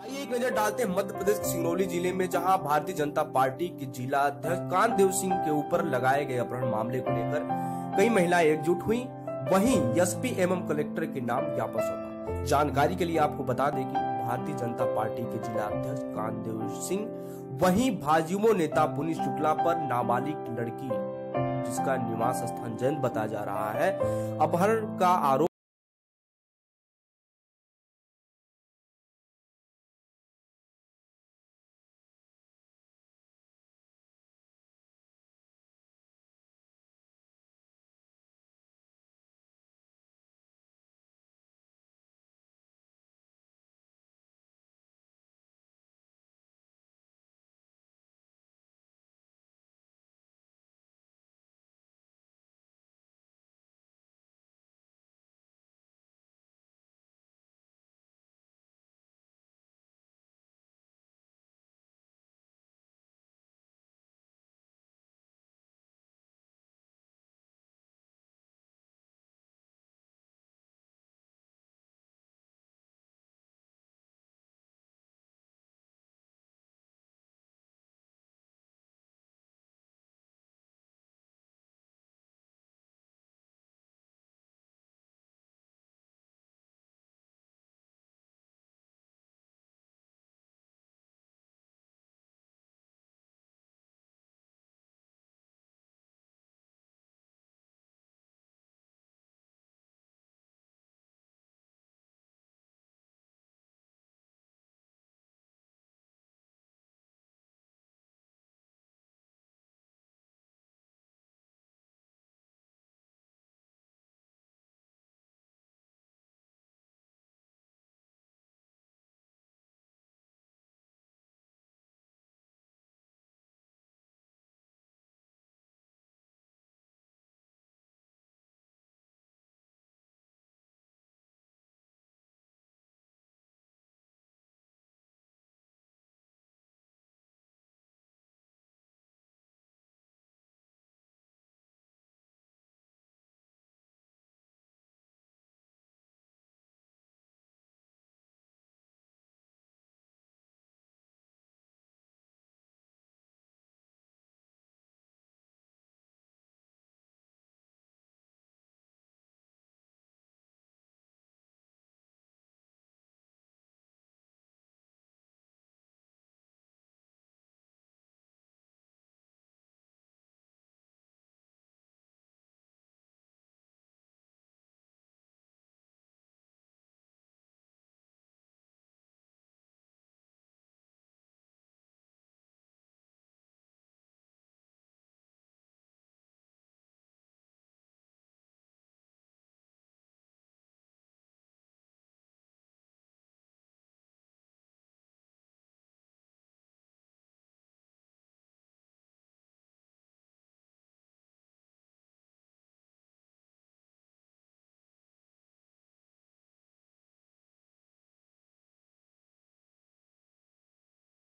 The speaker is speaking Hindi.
आइए एक नज़र डालते हैं मध्य प्रदेश के सिंगरौली ज़िले में, जहाँ भारतीय जनता पार्टी के जिला अध्यक्ष कांतदेव सिंह के ऊपर लगाए गए अपहरण मामले को लेकर कई महिलाएँ एकजुट हुई। वहीं एसपी एवं कलेक्टर के नाम ज्ञापन सौंपा। जानकारी के लिए आपको बता दें कि भारतीय जनता पार्टी के जिला अध्यक्ष कांतदेव सिंह, वहीं भाजयुमो नेता पुनीत शुक्ला पर नाबालिग लड़की, जिसका निवास स्थान जैन बताया जा रहा है, अपहरण का आरोप